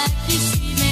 la piscina.